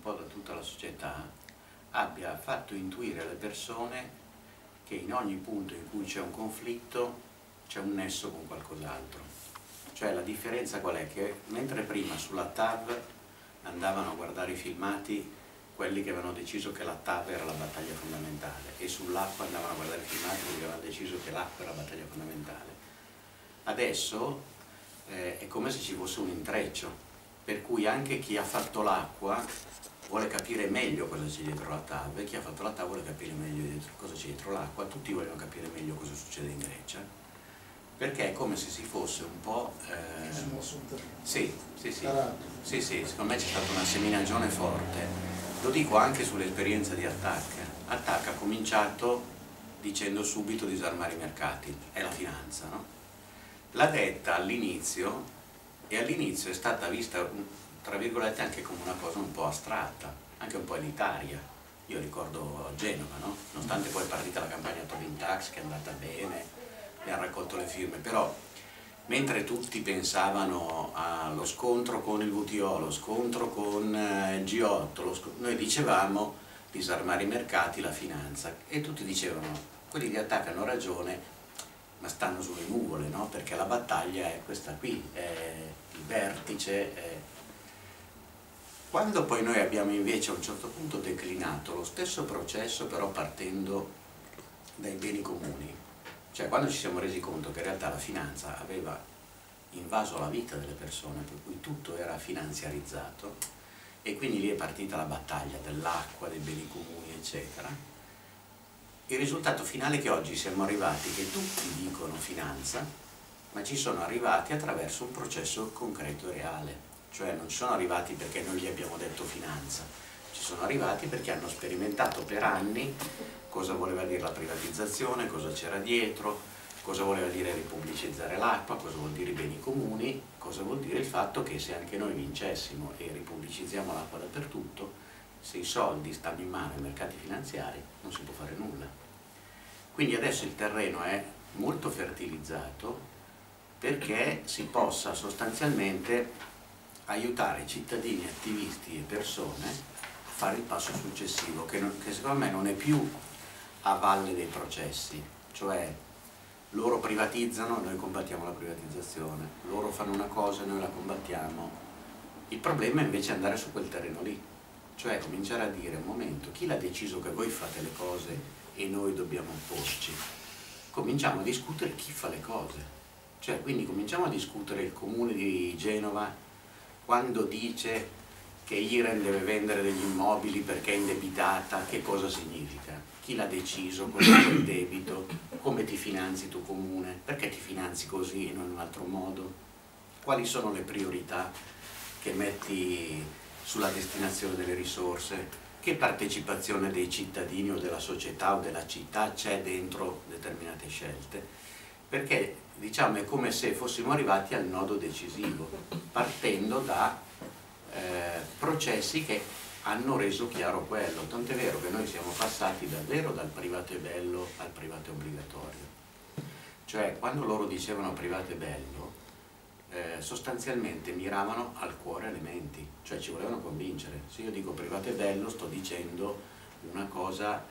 po' da tutta la società, abbia fatto intuire alle persone che in ogni punto in cui c'è un conflitto c'è un nesso con qualcos'altro. Cioè la differenza qual è? Che mentre prima sulla TAV andavano a guardare i filmati quelli che avevano deciso che la TAV era la battaglia fondamentale e sull'acqua andavano a guardare i filmati quelli che avevano deciso che l'acqua era la battaglia fondamentale. Adesso eh, è come se ci fosse un intreccio, per cui anche chi ha fatto l'acqua vuole capire meglio cosa c'è dietro la TAV e chi ha fatto la TAV vuole capire meglio cosa c'è dietro l'acqua, tutti vogliono capire meglio cosa succede in Grecia, perché è come se si fosse un po'... Eh, sì, sì, sì, sì, sì, secondo me c'è stata una seminagione forte, lo dico anche sull'esperienza di Attac. Attac ha cominciato dicendo subito disarmare i mercati, è la finanza, no? L'ha detta all'inizio e all'inizio è stata vista tra virgolette anche come una cosa un po' astratta, anche un po' elitaria. Io ricordo Genova, no? nonostante poi è partita la campagna Tobin Tax che è andata bene, e ha raccolto le firme, però mentre tutti pensavano allo scontro con il WTO, lo scontro con eh, il G8, scontro, noi dicevamo disarmare i mercati, la finanza e tutti dicevano quelli di attacco hanno ragione ma stanno sulle nuvole, no? perché la battaglia è questa qui, è vertice, è quando poi noi abbiamo invece a un certo punto declinato lo stesso processo però partendo dai beni comuni, cioè quando ci siamo resi conto che in realtà la finanza aveva invaso la vita delle persone, per cui tutto era finanziarizzato e quindi lì è partita la battaglia dell'acqua, dei beni comuni eccetera, il risultato finale è che oggi siamo arrivati che tutti dicono finanza, ma ci sono arrivati attraverso un processo concreto e reale cioè non sono arrivati perché noi gli abbiamo detto finanza, ci sono arrivati perché hanno sperimentato per anni cosa voleva dire la privatizzazione, cosa c'era dietro, cosa voleva dire ripubblicizzare l'acqua, cosa vuol dire i beni comuni, cosa vuol dire il fatto che se anche noi vincessimo e ripubblicizziamo l'acqua dappertutto, se i soldi stanno in mano ai mercati finanziari non si può fare nulla. Quindi adesso il terreno è molto fertilizzato perché si possa sostanzialmente aiutare cittadini, attivisti e persone a fare il passo successivo, che, non, che secondo me non è più a valle dei processi, cioè loro privatizzano, noi combattiamo la privatizzazione, loro fanno una cosa, noi la combattiamo. Il problema è invece andare su quel terreno lì, cioè cominciare a dire un momento, chi l'ha deciso che voi fate le cose e noi dobbiamo opporci? Cominciamo a discutere chi fa le cose, cioè quindi cominciamo a discutere il comune di Genova quando dice che Iren deve vendere degli immobili perché è indebitata, che cosa significa? Chi l'ha deciso? Cos'è il debito? Come ti finanzi tu comune? Perché ti finanzi così e non in un altro modo? Quali sono le priorità che metti sulla destinazione delle risorse? Che partecipazione dei cittadini o della società o della città c'è dentro determinate scelte? Perché diciamo, è come se fossimo arrivati al nodo decisivo, partendo da eh, processi che hanno reso chiaro quello, tant'è vero che noi siamo passati davvero dal privato e bello al privato e obbligatorio. Cioè, quando loro dicevano privato e bello, eh, sostanzialmente miravano al cuore elementi, cioè ci volevano convincere. Se io dico privato e bello, sto dicendo una cosa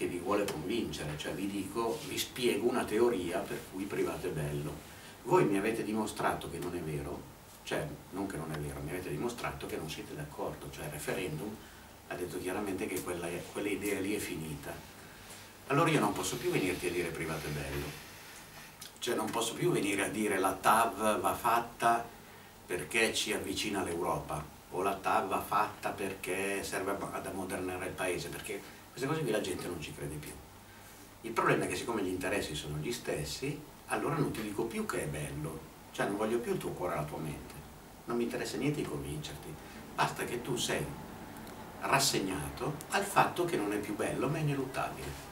che vi vuole convincere, cioè vi dico, vi spiego una teoria per cui privato è bello. Voi mi avete dimostrato che non è vero, cioè non che non è vero, mi avete dimostrato che non siete d'accordo, cioè il referendum ha detto chiaramente che quella, quella idea lì è finita. Allora io non posso più venirti a dire privato è bello, cioè non posso più venire a dire la TAV va fatta perché ci avvicina all'Europa o la TAV va fatta perché serve ad ammodernare il paese, perché queste cose qui la gente non ci crede più. Il problema è che siccome gli interessi sono gli stessi, allora non ti dico più che è bello, cioè non voglio più il tuo cuore e la tua mente, non mi interessa niente di convincerti, basta che tu sei rassegnato al fatto che non è più bello ma è ineluttabile.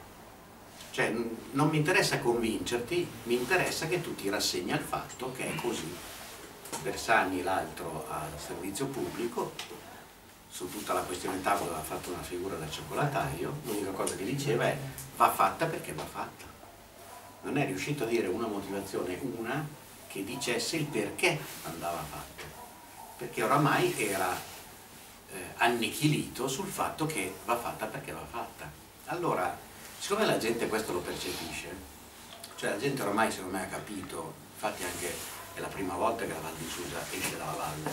Cioè non mi interessa convincerti, mi interessa che tu ti rassegni al fatto che è così. Bersani l'altro al servizio pubblico su tutta la questione tavola ha fatto una figura da cioccolattaio, l'unica cosa che diceva è va fatta perché va fatta. Non è riuscito a dire una motivazione, una, che dicesse il perché andava fatta. Perché oramai era eh, annichilito sul fatto che va fatta perché va fatta. Allora, siccome la gente questo lo percepisce, cioè la gente ormai secondo me ha capito, infatti anche è la prima volta che la Val di Susa esce dalla valle,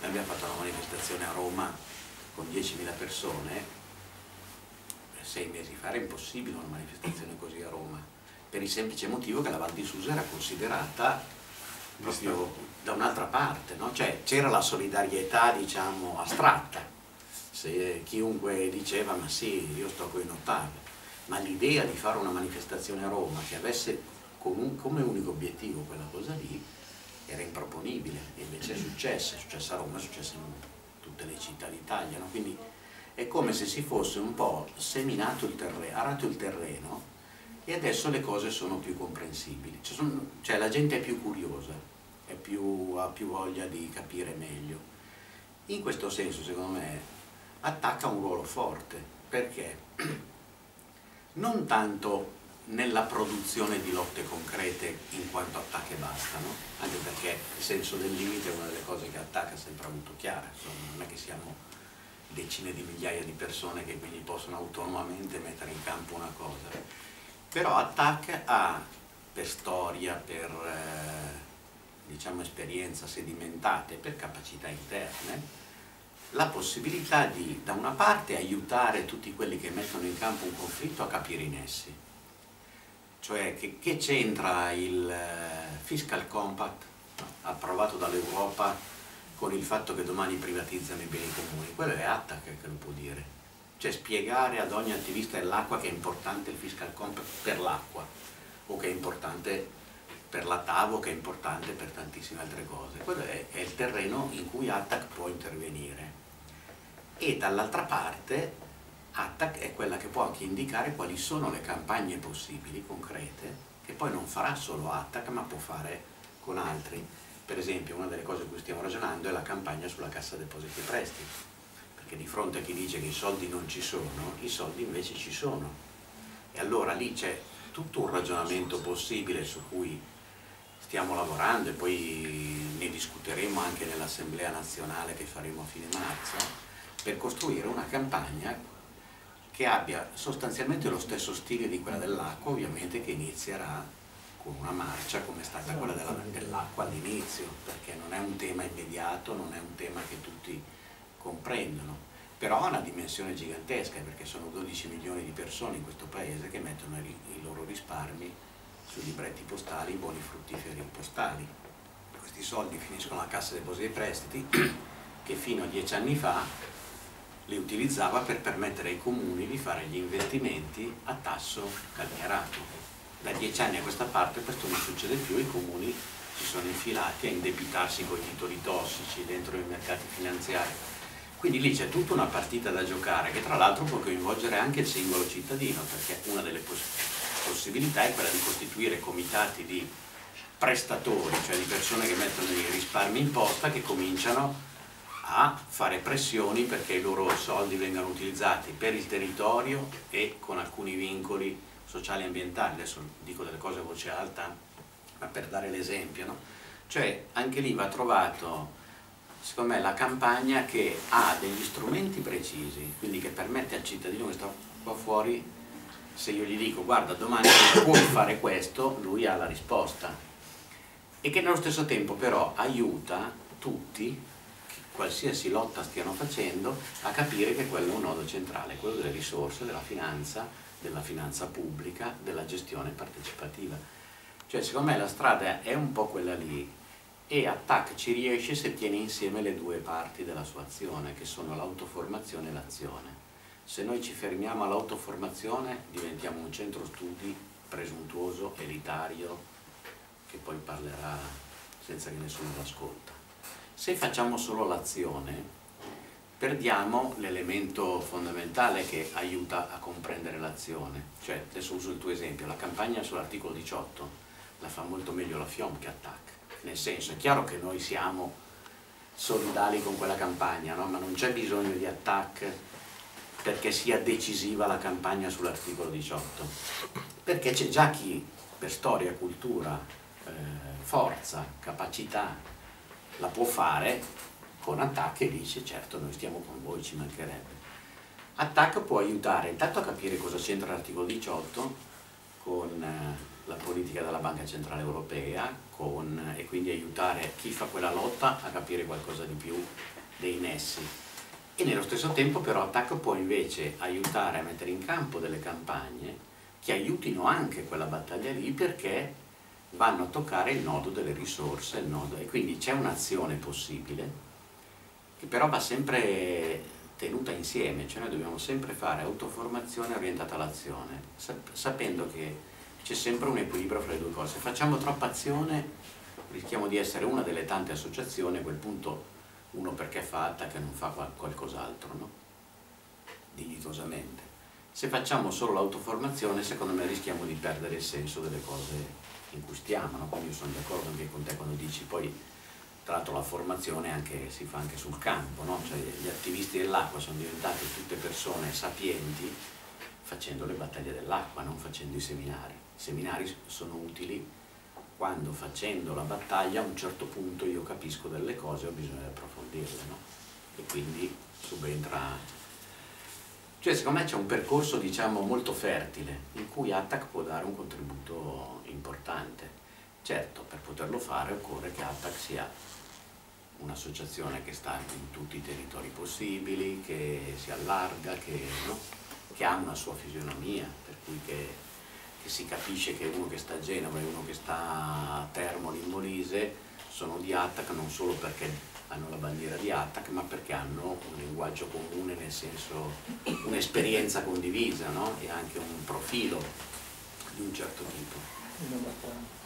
noi abbiamo fatto una manifestazione a Roma con 10.000 persone, sei mesi fa era impossibile una manifestazione così a Roma, per il semplice motivo che la Val di Susa era considerata proprio da un'altra parte, no? cioè c'era la solidarietà diciamo astratta, se chiunque diceva ma sì io sto con i notavi, ma l'idea di fare una manifestazione a Roma che avesse come unico obiettivo quella cosa lì era improponibile, e invece è successo, è successo a Roma, è successo in tutte le città d'Italia, no? quindi è come se si fosse un po' seminato il terreno, arato il terreno e adesso le cose sono più comprensibili, cioè, sono, cioè la gente è più curiosa, è più, ha più voglia di capire meglio. In questo senso, secondo me, attacca un ruolo forte, perché non tanto nella produzione di lotte concrete in quanto attacca e basta, no? anche perché il senso del limite è una delle cose che attacca ha sempre avuto chiara, insomma, non è che siamo decine di migliaia di persone che quindi possono autonomamente mettere in campo una cosa, però attacca a, per storia, per eh, diciamo, esperienza sedimentate, per capacità interne, la possibilità di, da una parte, aiutare tutti quelli che mettono in campo un conflitto a capire i nessi. Cioè, che, che c'entra il eh, fiscal compact approvato dall'Europa con il fatto che domani privatizzano i beni comuni? Quello è Attac che lo può dire. Cioè spiegare ad ogni attivista dell'acqua che è importante il fiscal compact per l'acqua o che è importante per la TAVO, che è importante per tantissime altre cose. Quello è, è il terreno in cui Attac può intervenire e dall'altra parte ATTAC è quella che può anche indicare quali sono le campagne possibili, concrete, che poi non farà solo ATTAC ma può fare con altri. Per esempio una delle cose su cui stiamo ragionando è la campagna sulla cassa depositi e prestiti, perché di fronte a chi dice che i soldi non ci sono, i soldi invece ci sono. E allora lì c'è tutto un ragionamento possibile su cui stiamo lavorando e poi ne discuteremo anche nell'Assemblea nazionale che faremo a fine marzo, per costruire una campagna che abbia sostanzialmente lo stesso stile di quella dell'acqua, ovviamente che inizierà con una marcia come è stata quella dell'acqua all'inizio, perché non è un tema immediato, non è un tema che tutti comprendono, però ha una dimensione gigantesca perché sono 12 milioni di persone in questo paese che mettono i loro risparmi sui libretti postali, i buoni fruttiferi postali. Questi soldi finiscono alla cassa depositi e prestiti che fino a dieci anni fa li utilizzava per permettere ai comuni di fare gli investimenti a tasso calmierato. Da dieci anni a questa parte questo non succede più, i comuni si sono infilati a indebitarsi con i titoli tossici dentro i mercati finanziari. Quindi lì c'è tutta una partita da giocare che tra l'altro può coinvolgere anche il singolo cittadino, perché una delle poss possibilità è quella di costituire comitati di prestatori, cioè di persone che mettono i risparmi in posta che cominciano a fare pressioni perché i loro soldi vengano utilizzati per il territorio e con alcuni vincoli sociali e ambientali. Adesso dico delle cose a voce alta, ma per dare l'esempio. No? Cioè anche lì va trovato, secondo me, la campagna che ha degli strumenti precisi, quindi che permette al cittadino che sta qua fuori, se io gli dico guarda domani puoi fare questo, lui ha la risposta. E che nello stesso tempo però aiuta tutti qualsiasi lotta stiano facendo, a capire che quello è un nodo centrale, quello delle risorse, della finanza, della finanza pubblica, della gestione partecipativa. Cioè secondo me la strada è un po' quella lì e ATTAC ci riesce se tiene insieme le due parti della sua azione, che sono l'autoformazione e l'azione. Se noi ci fermiamo all'autoformazione diventiamo un centro studi presuntuoso, elitario, che poi parlerà senza che nessuno lo ascolta. Se facciamo solo l'azione, perdiamo l'elemento fondamentale che aiuta a comprendere l'azione. Cioè, adesso uso il tuo esempio, la campagna sull'articolo 18 la fa molto meglio la FIOM che ATTAC. Nel senso, è chiaro che noi siamo solidali con quella campagna, no? ma non c'è bisogno di ATTAC perché sia decisiva la campagna sull'articolo 18. Perché c'è già chi, per storia, cultura, eh, forza, capacità, la può fare con Attack e dice certo noi stiamo con voi, ci mancherebbe. Attack può aiutare intanto a capire cosa c'entra l'articolo 18 con eh, la politica della Banca Centrale Europea con, e quindi aiutare chi fa quella lotta a capire qualcosa di più dei nessi. E nello stesso tempo però Attack può invece aiutare a mettere in campo delle campagne che aiutino anche quella battaglia lì perché vanno a toccare il nodo delle risorse, nodo, e quindi c'è un'azione possibile che però va sempre tenuta insieme, cioè noi dobbiamo sempre fare autoformazione orientata all'azione, sapendo che c'è sempre un equilibrio fra le due cose. Se facciamo troppa azione rischiamo di essere una delle tante associazioni, a quel punto uno perché fa che non fa qualcos'altro, no? dignitosamente. Se facciamo solo l'autoformazione, secondo me rischiamo di perdere il senso delle cose in cui stiamo, no? quindi io sono d'accordo anche con te quando dici poi tra l'altro la formazione anche, si fa anche sul campo, no? cioè, gli attivisti dell'acqua sono diventati tutte persone sapienti facendo le battaglie dell'acqua, non facendo i seminari. I seminari sono utili quando facendo la battaglia a un certo punto io capisco delle cose e ho bisogno di approfondirle, no? E quindi subentra... Cioè secondo me c'è un percorso diciamo molto fertile in cui Attac può dare un contributo importante. Certo, per poterlo fare occorre che Attac sia un'associazione che sta in tutti i territori possibili, che si allarga, che, no? che ha una sua fisionomia, per cui che che si capisce che uno che sta a Genova e uno che sta a Termoli in Molise sono di Attac non solo perché hanno la bandiera di Attac ma perché hanno un linguaggio comune nel senso un'esperienza condivisa no? e anche un profilo di un certo tipo.